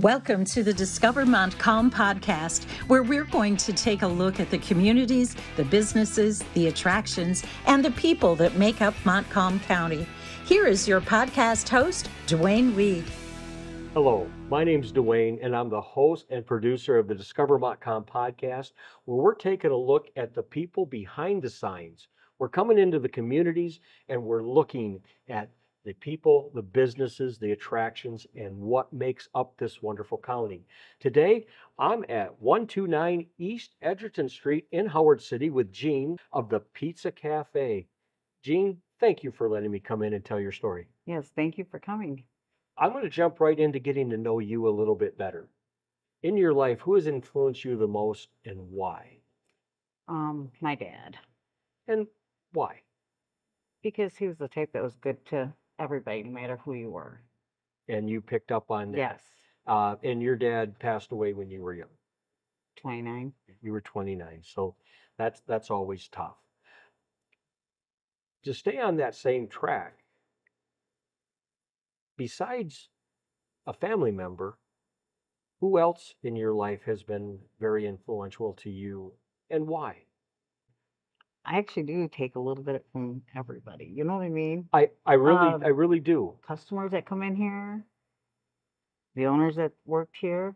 Welcome to the Discover Montcalm podcast, where we're going to take a look at the communities, the businesses, the attractions, and the people that make up Montcalm County. Here is your podcast host, Duane Weed. Hello, my name's Duane, and I'm the host and producer of the Discover Montcalm podcast, where we're taking a look at the people behind the signs. We're coming into the communities and we're looking at the people, the businesses, the attractions, and what makes up this wonderful county. Today, I'm at 129 East Edgerton Street in Howard City with Gene of the Pizza Cafe. Gene, thank you for letting me come in and tell your story. Yes, thank you for coming. I'm going to jump right into getting to know you a little bit better. In your life, who has influenced you the most and why? Um, my dad, And why? because he was the type that was good to everybody, no matter who you were. And you picked up on that. Yes, Uh, and your dad passed away when you were young. 29. You were 29, so that's that's always tough. To stay on that same track, besides a family member, who else in your life has been very influential to you and why? I actually do take a little bit from everybody. You know what I mean? I, I really Um, I really do. Customers that come in here, the owners that worked here.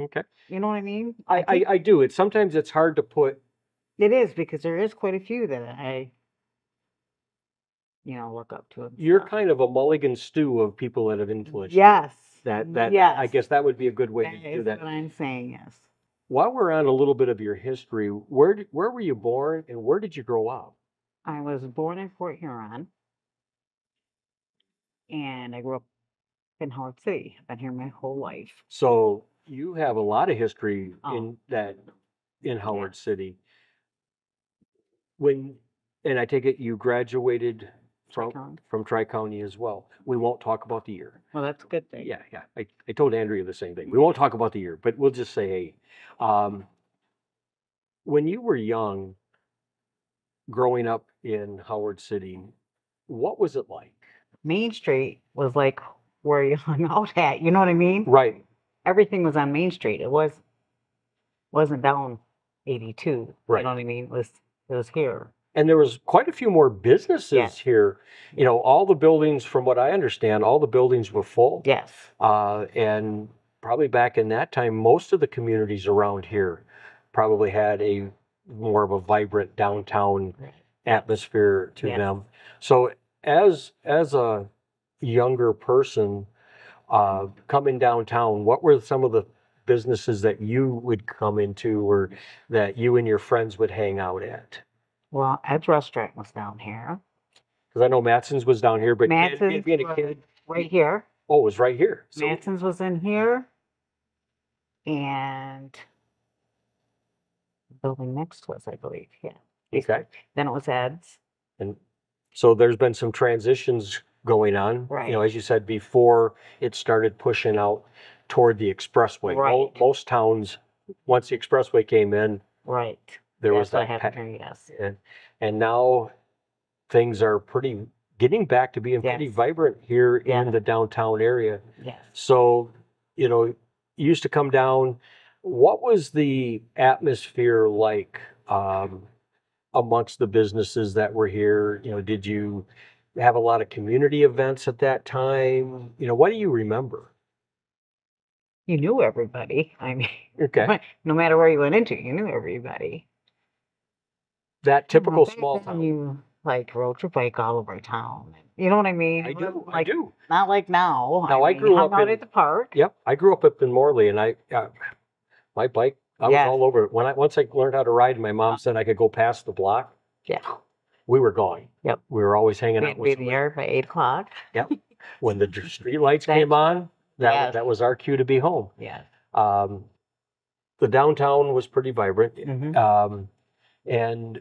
Okay. You know what I mean? I, I, think I do. It's sometimes it's hard to put it is because there is quite a few that I, you know, look up to. you're stuff. kind of a mulligan stew of people that have influenced you. Yes. That that I guess that would be a good way that to do that. what I'm saying. Yes. While we're on a little bit of your history, where did, where were you born and where did you grow up? I was born in Port Huron, and I grew up in Howard City. I've been here my whole life. So you have a lot of history Oh. in that in Howard City. When and I take it you graduated from Tri-County. from Tri County as well. We won't talk about the year. Well, that's a good thing. Yeah, yeah. I, I told Andrea the same thing. We won't talk about the year, but we'll just say, hey, um, when you were young, growing up in Howard City, what was it like? Main Street was like where you hung out at. You know what I mean? Right, Everything was on Main Street. It was wasn't down 82. Right. You know what I mean? It was it was here. And there was quite a few more businesses Yeah. here. You know, all the buildings, from what I understand, all the buildings were full. Yes. Uh, and probably back in that time, most of the communities around here probably had a more of a vibrant downtown Right. atmosphere to Yes. them. So as as a younger person uh, coming downtown, what were some of the businesses that you would come into or that you and your friends would hang out at? Well, Ed's restaurant was down here. Because I know Matson's was down here, but being- Matson's being a was kid, right here. oh, it was right here. So, Manson's was in here, and the building next us, I believe. Yeah. okay. Then it was Ed's. And so there's been some transitions going on. Right. You know, Right. as you said before, it started pushing out toward the expressway. Mo- Right. Most towns, once the expressway came in, Right. There was That's that. what pa- happened. Yes. and and now things are pretty getting back to being pretty vibrant here Yeah. in the downtown area. Yes. So, you know, used to come down. What was the atmosphere like um, amongst the businesses that were here? You know, did you have a lot of community events at that time? You know, what do you remember? You knew everybody. I mean, Okay, no matter where you went into, you knew everybody. That typical Back small town. You like rode your bike all over town. You know what I mean? I do. wasn't I Like do. not like now. Now, I mean, grew up out in- at the park. Yep, I grew up up in Morley, and I uh, my bike. I was all over it. When I once I learned how to ride, my mom said I could go past the block. Yeah. We were going. Yep. We were always hanging We out with be there by eight o'clock. Yep. when the street lights came on. That Yes. that was our cue to be home. Yeah. Um, the downtown was pretty vibrant, Mhm. um, and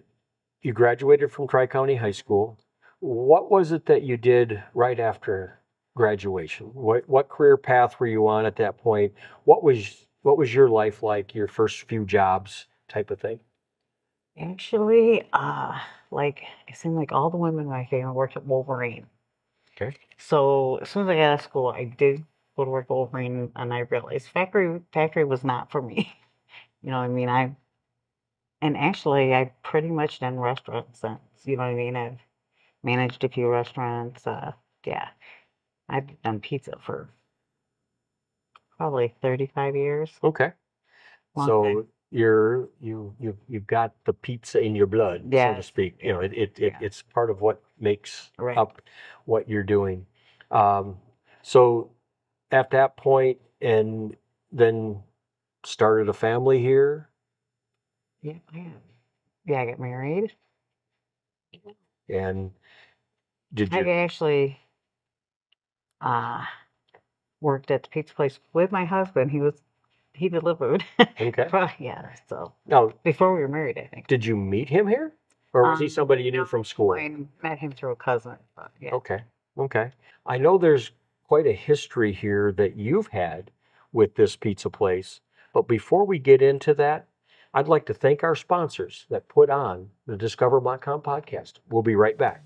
you graduated from Tri County High School. What was it that you did right after graduation? What what career path were you on at that point? What was what was your life like? Your first few jobs, type of thing. Actually, uh, like it seemed like all the women in my family worked at Wolverine. Okay. So as soon as I got out of school, I did go woodwork Wolverine, and I realized factory factory was not for me. You know what I mean? I and actually I've pretty much done restaurants since. You know what I mean? I've managed a few restaurants. Uh, yeah, I've done pizza for probably 35 years. Okay. Long so time. you're you you you've got the pizza in your blood, so to speak. You know, it, it, it yeah. it's part of what makes Right. up what you're doing. Um, so at that point, and then started a family here, Yeah, I yeah. Yeah, I got married. and did I you? actually uh worked at the pizza place with my husband. He was he delivered. Okay. Well, yeah, so Now, before we were married, I think. did you meet him here, or was he Um, somebody you knew no, from school? I met him through a cousin. But yeah. Okay. Okay. I know there's quite a history here that you've had with this pizza place. But before we get into that, I'd like to thank our sponsors that put on the Discover Montcalm podcast. We'll be right back.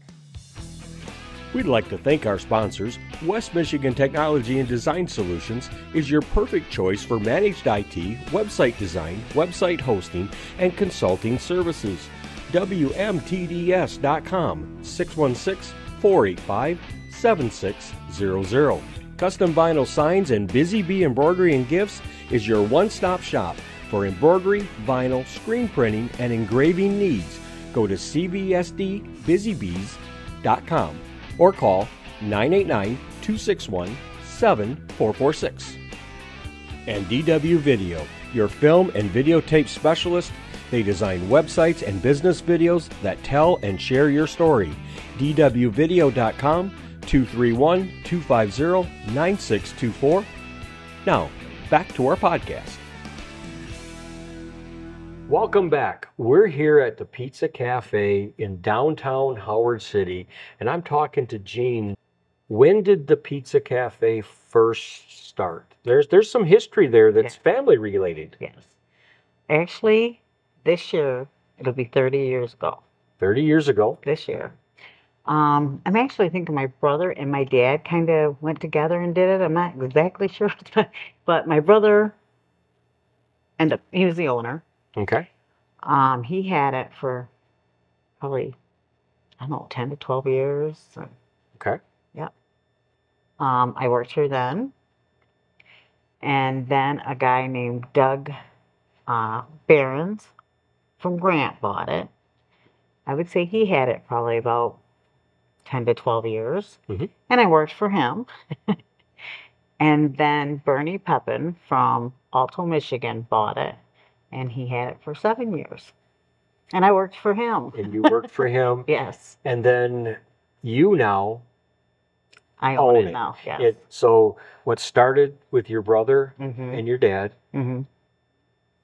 We'd like to thank our sponsors. West Michigan Technology and Design Solutions is your perfect choice for managed IT, website design, website hosting, and consulting services. WMTDS.com 616 485 7600. Custom vinyl signs and Busy Bee Embroidery and Gifts is your one stop shop for embroidery, vinyl, screen printing, and engraving needs. Go to CVSDBusyBees.com or call 989 261 7446. And DW Video, your film and videotape specialist. They design websites and business videos that tell and share your story. DWVideo.com 231 250 9624. Now, back to our podcast. Welcome back. We're here at the Pizza Cafe in downtown Howard City, and I'm talking to Gene. When did the Pizza Cafe first start? There's there's some history there that's family related. Yes. Actually, this year it'll be 30 years ago. 30 years ago. This year. Um, I'm actually thinking my brother and my dad kind of went together and did it. I'm not exactly sure, but my brother ended up, he was the owner. Okay. Um, he had it for probably, I don't know, 10 to 12 years. Okay. Um, I worked here then. And then a guy named Doug uh, Barons from Grant bought it. I would say he had it probably about 10 to 12 years. Mhm. And I worked for him. and then Bernie Pepin from Alto, Michigan bought it. And he had it for seven years. And I worked for him. And you worked for him. Yes, And then you now I own, Own it it. now. Yes. it so what started with your brother hmm and your dad, hmm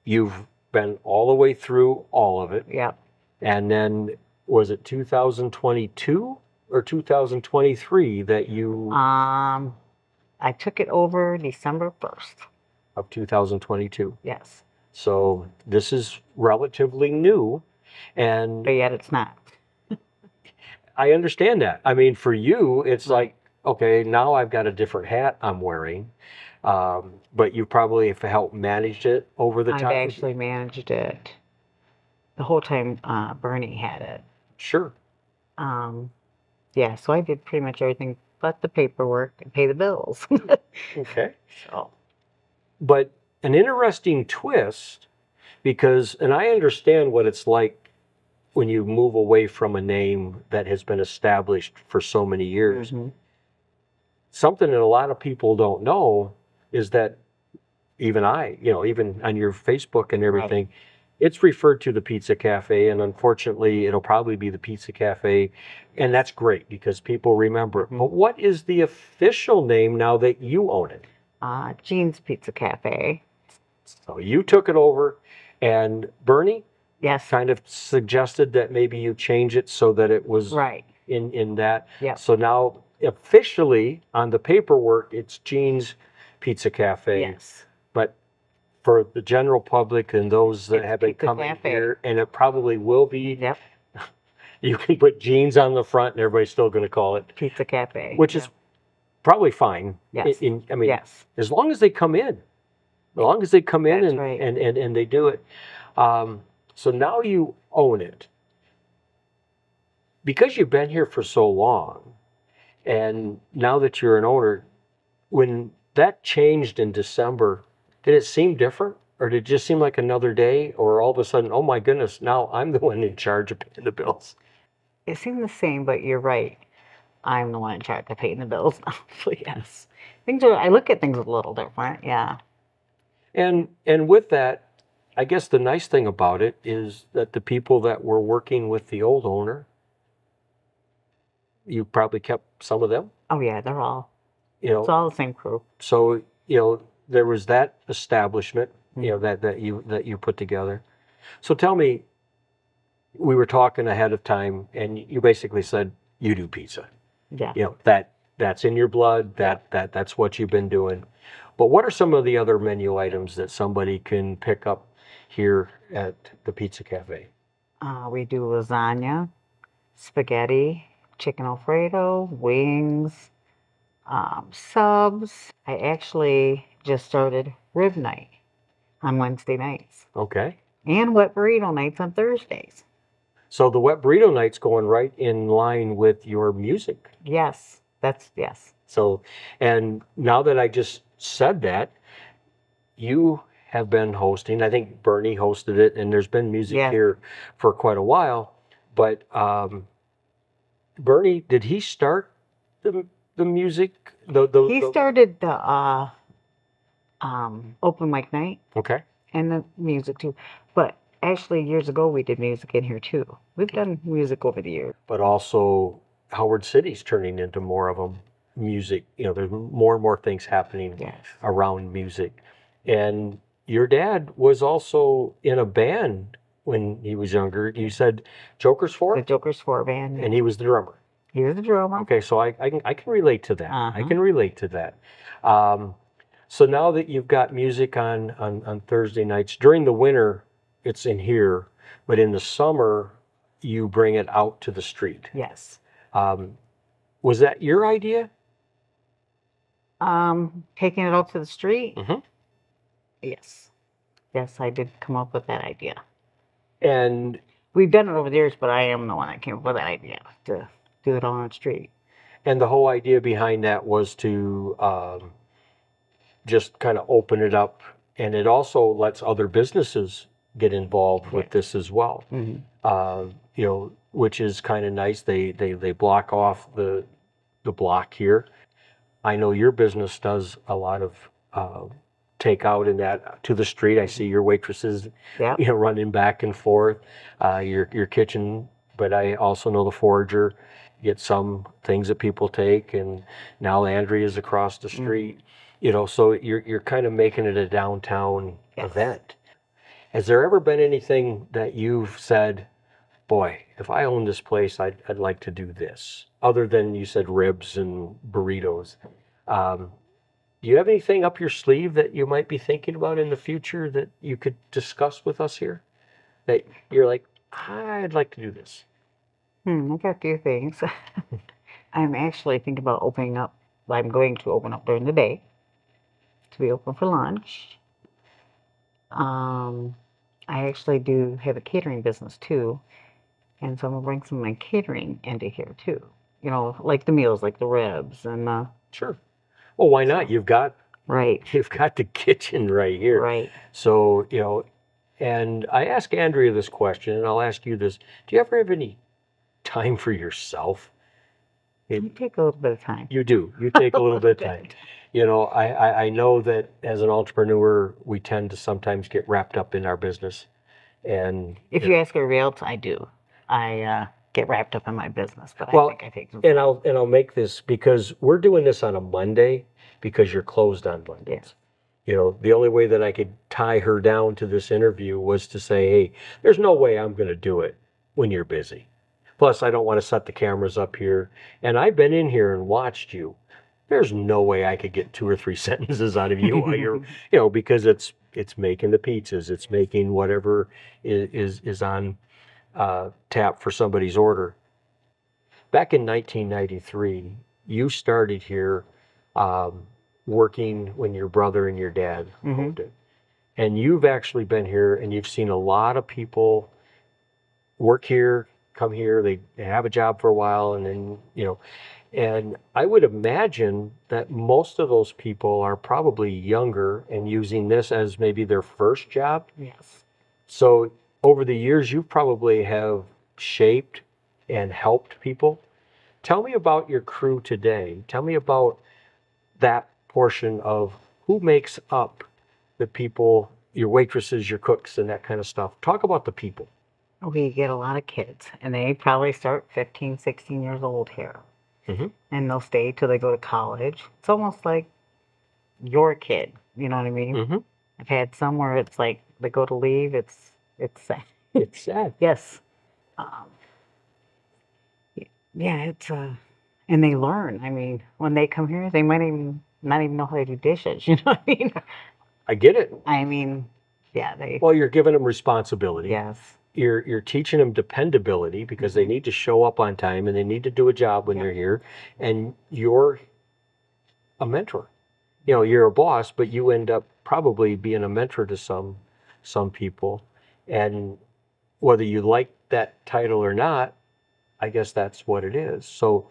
you've been all the way through all of it. Yep. And then was it 2022 or 2023 that you Um, I took it over December 1st. of 2022? Yes. So this is relatively new and But yet it's not. I understand that. I mean, for you, it's like, okay, now I've got a different hat I'm wearing. Um, but you probably have helped manage it over the time. I've actually managed it the whole time uh, Bernie had it. Sure. Um, yeah, so I did pretty much everything but the paperwork and pay the bills. Okay. so, But an interesting twist because, and I understand what it's like when you move away from a name that has been established for so many years. mhm. Something that a lot of people don't know is that even I, you know, even on your Facebook and everything, it's referred to the Pizza Cafe, and unfortunately, it'll probably be the Pizza Cafe, and that's great because people remember it. Mhm. But what is the official name now that you own it? uh, Gene's Pizza Cafe. So you took it over, and Bernie Yes. kind of suggested that maybe you change it so that it was Right. in in that. Yep. So now officially on the paperwork, it's Gene's Pizza Cafe. Yes. But for the general public and those that It's have been Pizza coming Cafe. here, and it probably will be, Yep. you can put Gene's on the front, and everybody's still going to call it, Pizza Cafe. which is probably fine. Yes. In, in- I mean, yes. as long as they come in, as long as they come in and, right. and, and, and they do it. Um, so now you own it. Because you've been here for so long, and now that you're an owner, when that changed in December, did it seem different? Or did it just seem like another day? Or all of a sudden, oh my goodness, now I'm the one in charge of paying the bills? It seemed the same, but you're right. I'm the one in charge of paying the bills now. so yes, things are. I look at things a little different. Yeah. And and with that, I guess the nice thing about it is that the people that were working with the old owner, you probably kept some of them, Oh yeah, they're all. you know. It's all the same crew. so you know there was that establishment, you know mm-hmm. that that you that you put together. So tell me, we were talking ahead of time, and you basically said you do pizza. Yeah. You know that that's in your blood. That that that's what you've been doing. But what are some of the other menu items that somebody can pick up here at the Pizza Cafe? Uh, we do lasagna, spaghetti, chicken alfredo, wings, um, subs. I actually just started rib night on Wednesday nights Okay. and wet burrito nights on Thursdays. So the wet burrito night's going right in line with your music. Yes, that's yes. So, and now that I just said that, you have been hosting. I think Bernie hosted it, and there's been music Yeah. here for quite a while. But um, Bernie, did he start the the music? The, the, He the- started the uh, um, open mic night Okay. and the music too. But actually, years ago, we did music in here too. We've done music over the years. But also, Howard City's turning into more of a music. You know, there's more and more things happening Yes. around music. And your dad was also in a band when he was younger. You said Joker's Four? The Joker's Four band. and he was the drummer. he was the drummer. Okay, so I, I can I can relate to that. I Uh-huh. can relate to that. Um, so now that you've got music on, on on Thursday nights during the winter, it's in here, but in the summer you bring it out to the street. Yes. Um, was that your idea? Um, taking it out to the street. Mm-hmm. Yes. Yes, I did come up with that idea. And We've done it over the years, but I am the one that came up with that idea to do it on the street. and the whole idea behind that was to um, just kind of open it up, and it also lets other businesses get involved with this as well. Mm-hmm. uh, you know, which is kind of nice. They they they block off the the block here. I know your business does a lot of uh, takeout in that to the street. I see your waitresses, Yep. you know, running back and forth. Uh, your your kitchen, but I also know the forager. Get some things that people take, and now Andrea's across the Mm-hmm. street. You know, so you're you're kind of making it a downtown Yes. event. Has there ever been anything that you've said, boy, if I owned this place, I'd, I'd like to do this, other than you said ribs and burritos? Um, do you have anything up your sleeve that you might be thinking about in the future that you could discuss with us here? That you're like, I'd like to do this. Hmm, I got a few things. I'm actually thinking about opening up. I'm going to open up during the day to be open for lunch. Um, I actually do have a catering business too, and so I'm gonna bring some of my catering into here too. You know, like the meals, like the ribs and the Sure. Well, why not? You've got right, you've got the kitchen right here. right. So, you know, and I ask Andrea this question, and I'll ask you this. Do you ever have any time for yourself? It- You take a little bit of time. you do. You take a little bit of time. You know, I, I, I know that as an entrepreneur, we tend to sometimes get wrapped up in our business. And If you ask a realtor, I do. I uh, get wrapped up in my business, but Well, I think I take some. and I'll and I'll make this because we're doing this on a Monday because you're closed on Mondays. Yes. You know, the only way that I could tie her down to this interview was to say, hey, there's no way I'm going to do it when you're busy. Plus, I don't want to set the cameras up here. And I've been in here and watched you. There's no way I could get two or three sentences out of you while you're, you know, because it's it's making the pizzas, it's making whatever is is, is on uh, tap for somebody's order. Back in 1993, you started here um, working when your brother and your dad Mhm. owned it. And you've actually been here and you've seen a lot of people work here, come here, they, they have a job for a while, and then, you know, and I would imagine that most of those people are probably younger and using this as maybe their first job. Yes. So over the years, you probably have shaped and helped people. Tell me about your crew today. Tell me about that portion of who makes up the people, your waitresses, your cooks, and that kind of stuff. Talk about the people. We get a lot of kids, and they probably start 15, 16 years old here. Mhm. And they'll stay till they go to college. It's almost like your kid. You know what I mean? Mm-hmm. I've had some where it's like they go to leave. It's it's sad. It's sad. yes. Um, yeah, it's uh, and they learn. I mean, when they come here, they might even not even know how to do dishes. You know what I mean? I get it. I mean, yeah, they. Well, you're giving them responsibility. yes. You're you're teaching them dependability because they need to show up on time and they need to do a job when Yeah. they're here. And you're a mentor. You know, you're a boss, but you end up probably being a mentor to some some people. And whether you like that title or not, I guess that's what it is. So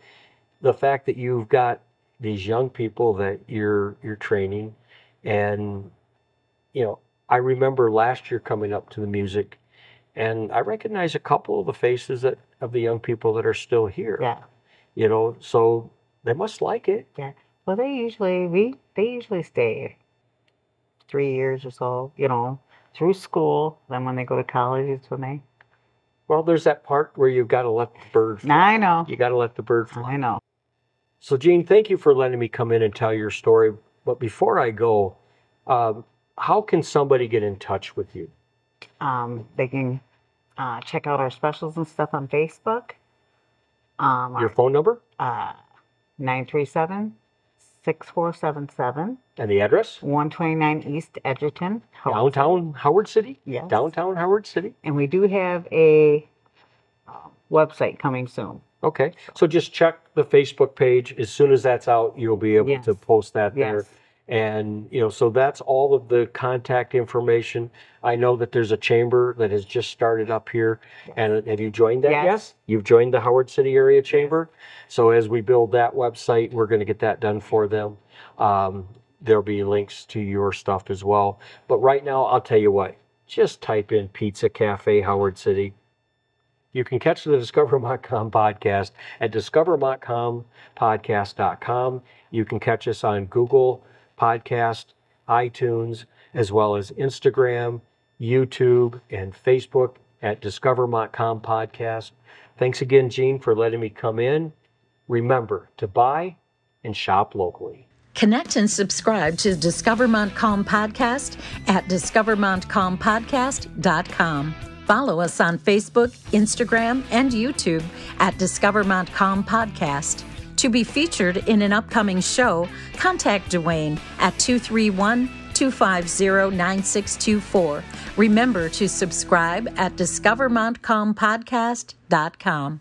the fact that you've got these young people that you're you're training and you know, I remember last year coming up to the music and I recognize a couple of the faces that of the young people that are still here. Yeah. You know, so they must like it. Yeah. Well, they usually we they usually stay three years or so. You know, through school. Then when they go to college, it's when they. Well, there's that part where you've got to let the bird fly. I know. You got to let the bird fly. I know. So, Gene, thank you for letting me come in and tell your story. But before I go, um, how can somebody get in touch with you? Um, they can uh, check out our specials and stuff on Facebook. Um, Your phone number uh, 937 6477 and the address? 129 East Edgerton. Howard. Downtown Howard City? Yes. Downtown Howard City? And we do have a um, website coming soon. Okay. So just check the Facebook page. As soon as that's out, you'll be able to post that there. Yes. And, you know, so that's all of the contact information. I know that there's a chamber that has just started up here. And have you joined that? Yes. You've joined the Howard City Area Chamber. So as we build that website, we're going to get that done for them. Um, there'll be links to your stuff as well. But right now, I'll tell you what, just type in Pizza Cafe Howard City. You can catch the Discover Montcalm podcast at discovermontcalmpodcast.com. You can catch us on Google Podcast, iTunes, as well as Instagram, YouTube, and Facebook at Discover Podcast. Thanks again, Gene, for letting me come in. Remember to buy and shop locally. Connect and subscribe to Discover Podcast at discovermontcalmpodcast.com. Follow us on Facebook, Instagram, and YouTube at Discover Montcalm Podcast. To be featured in an upcoming show, contact Duane at 231 250 9624. Remember to subscribe at discovermontcalmpodcast.com.